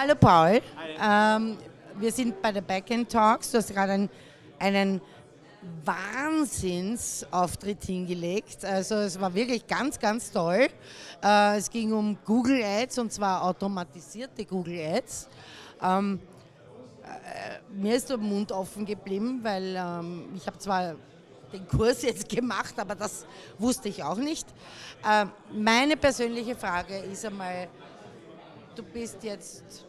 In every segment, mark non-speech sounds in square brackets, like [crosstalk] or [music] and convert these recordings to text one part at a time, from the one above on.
Hallo Paul. Ähm, wir sind bei der Backend Talks. Du hast gerade einen, einen Wahnsinnsauftritt hingelegt. Also es war wirklich ganz, ganz toll. Äh, es ging um Google Ads und zwar automatisierte Google Ads. Ähm, äh, mir ist der Mund offen geblieben, weil ähm, ich habe zwar den Kurs jetzt gemacht, aber das wusste ich auch nicht. Äh, meine persönliche Frage ist einmal, du bist jetzt 30.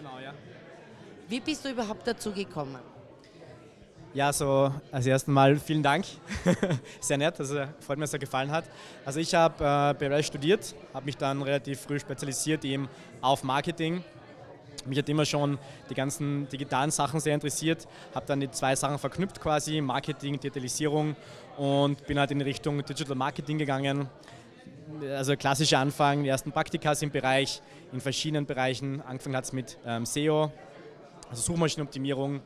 Genau, ja. Wie bist du überhaupt dazu gekommen? Ja, so als erstes Mal vielen Dank. [laughs] sehr nett, also freut mich, dass es gefallen hat. Also ich habe äh, BWL studiert, habe mich dann relativ früh spezialisiert eben auf Marketing. Mich hat immer schon die ganzen digitalen Sachen sehr interessiert, habe dann die zwei Sachen verknüpft quasi, Marketing, Digitalisierung und bin halt in Richtung Digital Marketing gegangen. Also klassischer Anfang, die ersten Praktika im Bereich, in verschiedenen Bereichen. Angefangen hat es mit ähm, SEO, also Suchmaschinenoptimierung,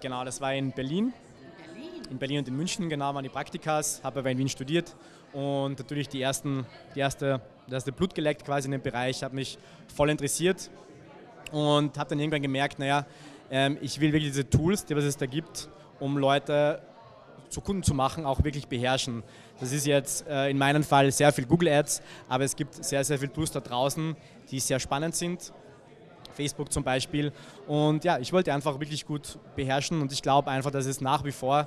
Genau, das war in Berlin. In Berlin? Und in München, genau, waren die Praktikas, habe aber in Wien studiert und natürlich die, ersten, die erste, das erste Blut geleckt quasi in dem Bereich, habe mich voll interessiert und habe dann irgendwann gemerkt, naja, ähm, ich will wirklich diese Tools, die es da gibt, um Leute zu Kunden zu machen, auch wirklich beherrschen. Das ist jetzt äh, in meinem Fall sehr viel Google Ads, aber es gibt sehr, sehr viele Tools da draußen, die sehr spannend sind Facebook zum Beispiel. Und ja, ich wollte einfach wirklich gut beherrschen und ich glaube einfach, dass es nach wie vor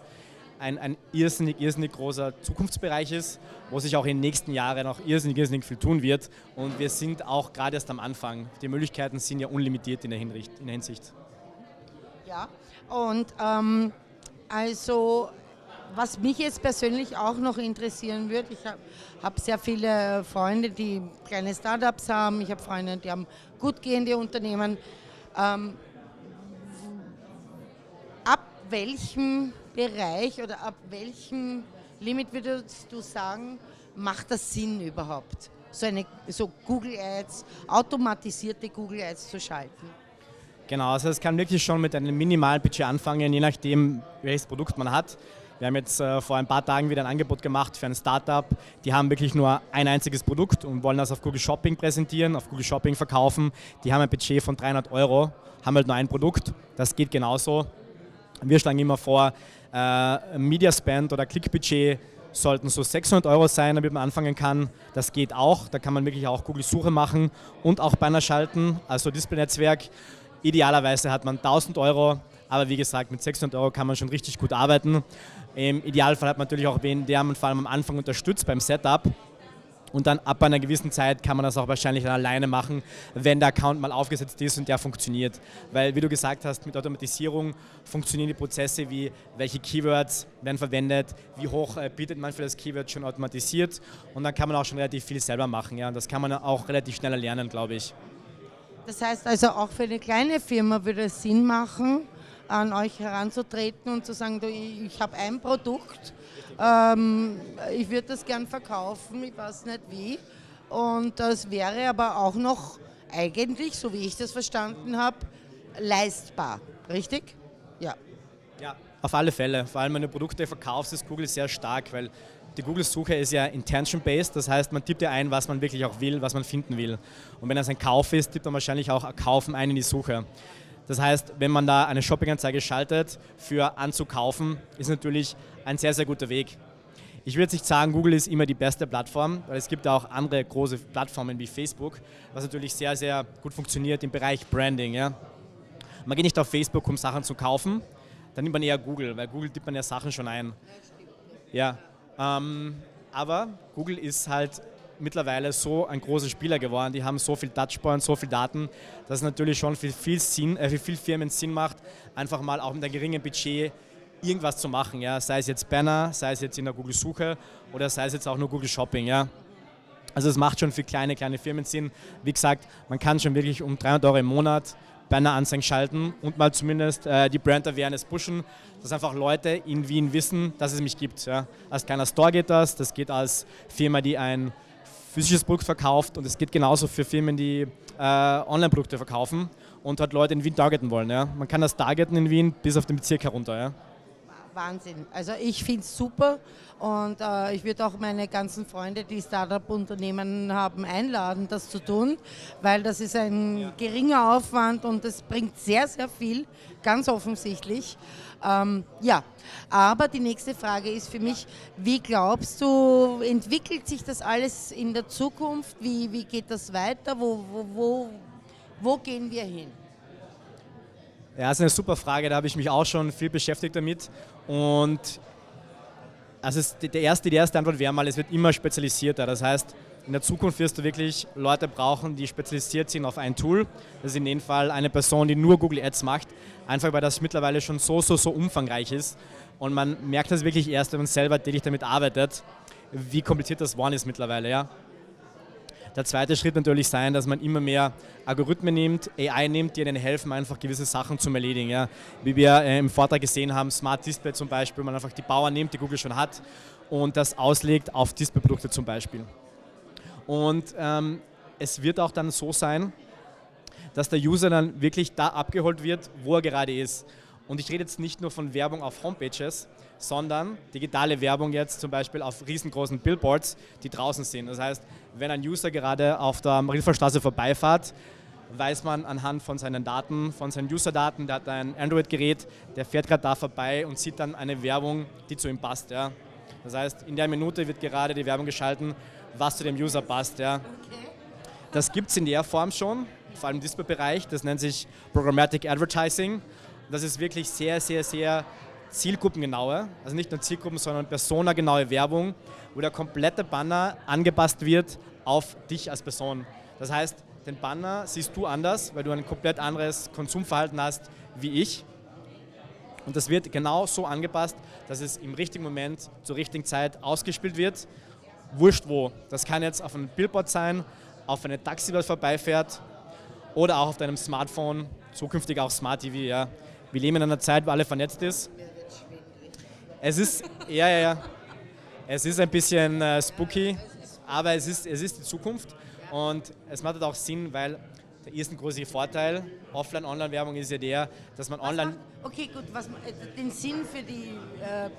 ein, ein irrsinnig, irrsinnig großer Zukunftsbereich ist, wo sich auch in den nächsten Jahren noch irrsinnig, irrsinnig viel tun wird. Und wir sind auch gerade erst am Anfang. Die Möglichkeiten sind ja unlimitiert in der, Hinricht, in der Hinsicht. Ja, und ähm, also was mich jetzt persönlich auch noch interessieren würde, ich habe hab sehr viele Freunde, die kleine Startups haben, ich habe Freunde, die haben gut gehende Unternehmen. Ähm, ab welchem Bereich oder ab welchem Limit würdest du sagen, macht das Sinn überhaupt, so, eine, so Google Ads, automatisierte Google Ads zu schalten? Genau, also es kann wirklich schon mit einem Minimalbudget anfangen, je nachdem, welches Produkt man hat. Wir haben jetzt äh, vor ein paar Tagen wieder ein Angebot gemacht für ein Startup. Die haben wirklich nur ein einziges Produkt und wollen das auf Google Shopping präsentieren, auf Google Shopping verkaufen. Die haben ein Budget von 300 Euro, haben halt nur ein Produkt. Das geht genauso. Wir schlagen immer vor, äh, Media Spend oder Klickbudget sollten so 600 Euro sein, damit man anfangen kann. Das geht auch. Da kann man wirklich auch Google-Suche machen und auch Banner schalten, also Display-Netzwerk. Idealerweise hat man 1000 Euro, aber wie gesagt, mit 600 Euro kann man schon richtig gut arbeiten. Im Idealfall hat man natürlich auch wen, der man vor allem am Anfang unterstützt beim Setup. Und dann ab einer gewissen Zeit kann man das auch wahrscheinlich alleine machen, wenn der Account mal aufgesetzt ist und der funktioniert. Weil, wie du gesagt hast, mit Automatisierung funktionieren die Prozesse wie, welche Keywords werden verwendet, wie hoch äh, bietet man für das Keyword schon automatisiert. Und dann kann man auch schon relativ viel selber machen. Ja. Und das kann man auch relativ schnell lernen, glaube ich. Das heißt also, auch für eine kleine Firma würde es Sinn machen, an euch heranzutreten und zu sagen, du, ich habe ein Produkt, ähm, ich würde das gern verkaufen, ich weiß nicht wie. Und das wäre aber auch noch eigentlich, so wie ich das verstanden habe, leistbar, richtig? Ja. Ja, auf alle Fälle. Vor allem, wenn du Produkte verkaufst, ist Google sehr stark, weil die Google-Suche ist ja intention-based, das heißt, man tippt ja ein, was man wirklich auch will, was man finden will. Und wenn das ein Kauf ist, tippt man wahrscheinlich auch Kaufen ein in die Suche. Das heißt, wenn man da eine Shopping-Anzeige schaltet für anzukaufen, ist natürlich ein sehr, sehr guter Weg. Ich würde nicht sagen, Google ist immer die beste Plattform, weil es gibt auch andere große Plattformen wie Facebook, was natürlich sehr, sehr gut funktioniert im Bereich Branding. Ja. Man geht nicht auf Facebook, um Sachen zu kaufen, dann nimmt man eher Google, weil Google tippt man ja Sachen schon ein. Ja, ähm, aber Google ist halt mittlerweile so ein großer Spieler geworden. Die haben so viel Touchpoints, so viel Daten, dass es natürlich schon für viel, Sinn, äh, für viel Firmen Sinn macht, einfach mal auch mit einem geringen Budget irgendwas zu machen. Ja? Sei es jetzt Banner, sei es jetzt in der Google-Suche oder sei es jetzt auch nur Google Shopping. Ja? Also es macht schon für kleine, kleine Firmen Sinn. Wie gesagt, man kann schon wirklich um 300 Euro im Monat Banner-Anzeigen schalten und mal zumindest äh, die Brand-Awareness pushen, dass einfach Leute in Wien wissen, dass es mich gibt. Ja. Als kleiner Store geht das, das geht als Firma, die ein physisches Produkt verkauft und es geht genauso für Firmen, die äh, Online-Produkte verkaufen und halt Leute in Wien targeten wollen. Ja. Man kann das targeten in Wien bis auf den Bezirk herunter. Ja. Wahnsinn. Also ich finde es super und äh, ich würde auch meine ganzen Freunde, die Startup-Unternehmen haben, einladen, das zu tun, weil das ist ein ja. geringer Aufwand und es bringt sehr, sehr viel, ganz offensichtlich. Ähm, ja, aber die nächste Frage ist für mich, wie glaubst du, entwickelt sich das alles in der Zukunft? Wie, wie geht das weiter? Wo, wo, wo, wo gehen wir hin? Ja, das ist eine super Frage, da habe ich mich auch schon viel beschäftigt damit. Und also die, erste, die erste Antwort wäre mal, es wird immer spezialisierter. Das heißt, in der Zukunft wirst du wirklich Leute brauchen, die spezialisiert sind auf ein Tool. Das ist in dem Fall eine Person, die nur Google Ads macht, einfach weil das mittlerweile schon so, so, so umfangreich ist. Und man merkt das wirklich erst, wenn man selber täglich damit arbeitet, wie kompliziert das One ist mittlerweile. Ja? Der zweite Schritt natürlich sein, dass man immer mehr Algorithmen nimmt, AI nimmt, die ihnen helfen, einfach gewisse Sachen zu erledigen. Ja. Wie wir äh, im Vortrag gesehen haben, Smart Display zum Beispiel, man einfach die Bauer nimmt, die Google schon hat und das auslegt auf Displayprodukte zum Beispiel. Und ähm, es wird auch dann so sein, dass der User dann wirklich da abgeholt wird, wo er gerade ist. Und ich rede jetzt nicht nur von Werbung auf Homepages, sondern digitale Werbung jetzt zum Beispiel auf riesengroßen Billboards, die draußen sind. Das heißt, wenn ein User gerade auf der Marilferstraße vorbeifährt, weiß man anhand von seinen Daten, von seinen User-Daten, der hat ein Android-Gerät, der fährt gerade da vorbei und sieht dann eine Werbung, die zu ihm passt. Ja. Das heißt, in der Minute wird gerade die Werbung geschalten, was zu dem User passt. Ja. Das gibt es in der Form schon, vor allem im Display-Bereich. Das nennt sich Programmatic Advertising. Das ist wirklich sehr, sehr, sehr zielgruppengenaue, also nicht nur Zielgruppen, sondern personagenaue Werbung, wo der komplette Banner angepasst wird auf dich als Person. Das heißt, den Banner siehst du anders, weil du ein komplett anderes Konsumverhalten hast wie ich. Und das wird genau so angepasst, dass es im richtigen Moment zur richtigen Zeit ausgespielt wird. Wurscht wo. Das kann jetzt auf einem Billboard sein, auf einem Taxi, das vorbeifährt oder auch auf deinem Smartphone, zukünftig auch Smart TV. Ja. Wir leben in einer Zeit, wo alle vernetzt ist. Es ist, ja, ja, ja. Es ist ein bisschen äh, spooky, aber es ist, es ist die Zukunft und es macht halt auch Sinn, weil der erste große Vorteil Offline-Online-Werbung ist ja der, dass man online. okay, gut, was, äh, den Sinn für die äh,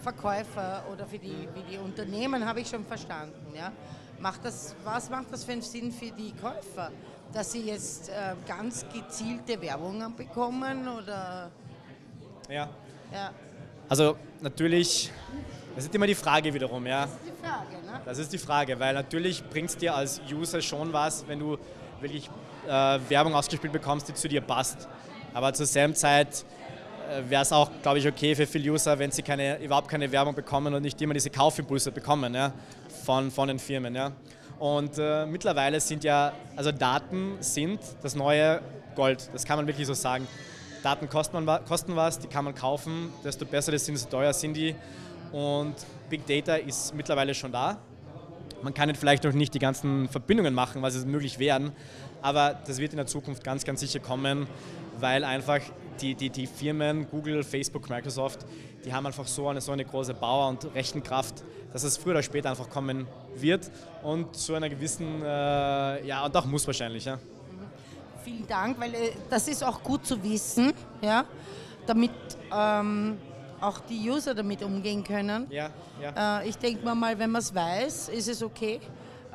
Verkäufer oder für die, für die Unternehmen habe ich schon verstanden. Ja? Macht das, was macht das für einen Sinn für die Käufer? Dass sie jetzt äh, ganz gezielte Werbungen bekommen oder? Ja, ja. Also natürlich, das ist immer die Frage wiederum, ja. Das ist die Frage, ne? Das ist die Frage, weil natürlich bringt es dir als User schon was, wenn du wirklich äh, Werbung ausgespielt bekommst, die zu dir passt. Aber zur selben Zeit äh, wäre es auch, glaube ich, okay für viele User, wenn sie keine, überhaupt keine Werbung bekommen und nicht immer diese Kaufimpulse bekommen ja, von, von den Firmen. Ja. Und äh, mittlerweile sind ja, also Daten sind das neue Gold, das kann man wirklich so sagen. Daten kosten, kosten was, die kann man kaufen, desto besser das sind, desto teuer sind die. Und Big Data ist mittlerweile schon da. Man kann vielleicht noch nicht die ganzen Verbindungen machen, was es möglich wären, aber das wird in der Zukunft ganz, ganz sicher kommen, weil einfach die, die, die Firmen, Google, Facebook, Microsoft, die haben einfach so eine, so eine große Power und Rechenkraft, dass es früher oder später einfach kommen wird und zu einer gewissen, äh, ja, und auch muss wahrscheinlich. Ja. Vielen Dank, weil äh, das ist auch gut zu wissen, ja, damit ähm, auch die User damit umgehen können. Ja, ja. Äh, ich denke mal, mal, wenn man es weiß, ist es okay.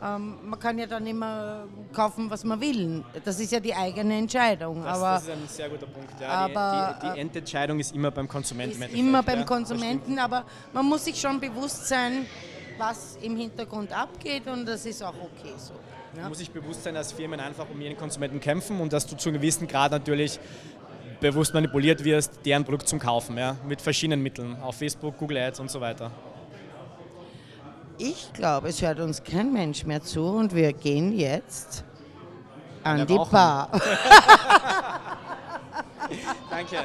Ähm, man kann ja dann immer kaufen, was man will. Das ist ja die eigene Entscheidung. Das, aber, das ist ein sehr guter Punkt. Ja, aber, die, die, die, Endentscheidung ist immer beim Konsumenten. Ist immer beim ja, Konsumenten, aber man muss sich schon bewusst sein, was im Hintergrund abgeht und das ist auch okay so. Ja. muss sich bewusst sein, dass Firmen einfach um ihren Konsumenten kämpfen und dass du zu einem gewissen Grad natürlich bewusst manipuliert wirst, deren Produkt zum Kaufen, ja, mit verschiedenen Mitteln, auf Facebook, Google Ads und so weiter. Ich glaube, es hört uns kein Mensch mehr zu und wir gehen jetzt an die Bar. [laughs] Danke.